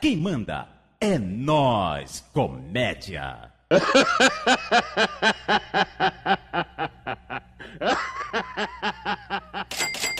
Quem manda é nós, comédia.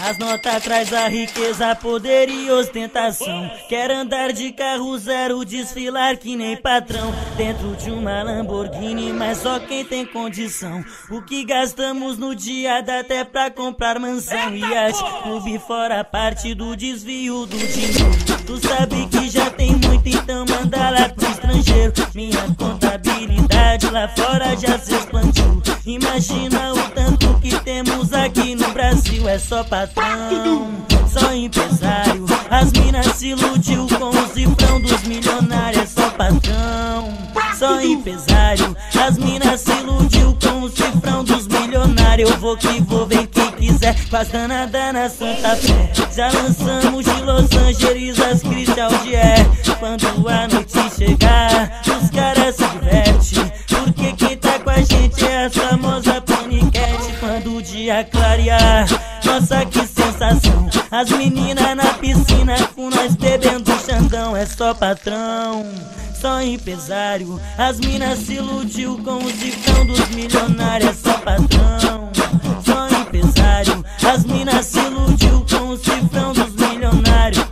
As notas traz a riqueza, poder e ostentação. Quer andar de carro zero, desfilar que nem patrão. Dentro de uma Lamborghini, mas só quem tem condição. O que gastamos no dia dá até pra comprar mansão. E as clube fora parte do desvio do dinheiro. Tu sabe que já tem muito, então manda lá pro estrangeiro. Minha contabilidade lá fora já se expandiu. Imagina o tanto que temos aqui no Brasil, é só patrão, só empresário. As minas se iludiu com o cifrão dos milionários, é só patrão, só empresário. As minas se iludiu com o cifrão dos milionários. Eu vou que vou, vem quem quiser, faz danada na Santa Fé. Já lançamos de Los Angeles as Crystal de é. Quando a noite chegar, os caras se divertem. Porque quem tá com a gente é a famosa dia clarear, nossa que sensação. As meninas na piscina com nós bebendo xandão. É só patrão, só empresário. As minas se iludiu com o cifrão dos milionários. É só patrão, só empresário. As minas se iludiu com o cifrão dos milionários.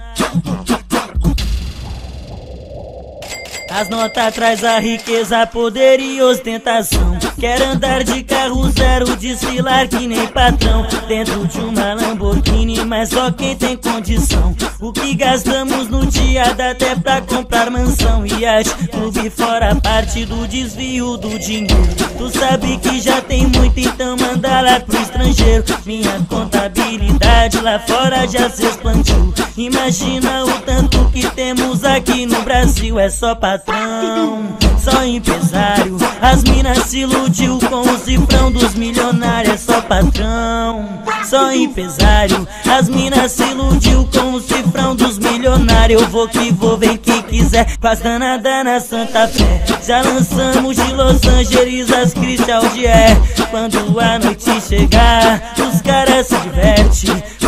As notas traz a riqueza, poder e ostentação. Quer andar de carro zero, desfilar que nem patrão. Dentro de uma Lamborghini, mas só quem tem condição. O que gastamos no dia dá até pra comprar mansão. E as clube fora parte do desvio do dinheiro. Tu sabe que já tem muito, então manda lá pro estrangeiro. Minha contabilidade lá fora já se expandiu. Imagina o tanto que temos aqui no Brasil, é só patrão, só empresário. As minas se iludiu com o cifrão dos milionários, é só patrão, só empresário. As minas se iludiu com o cifrão dos milionários. Eu vou que vou, vem quem quiser, faz danada na Santa Fé. Já lançamos de Los Angeles as Crystal de é. Quando a noite chegar, os caras se divertem.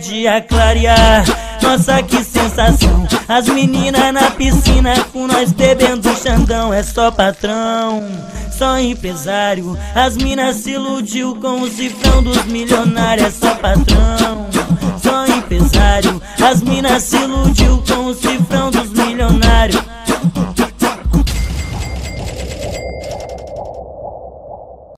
Dia clarear, nossa que sensação. As meninas na piscina com nós bebendo xandão. É só patrão, só empresário. As minas se iludiu com o cifrão dos milionários. É só patrão,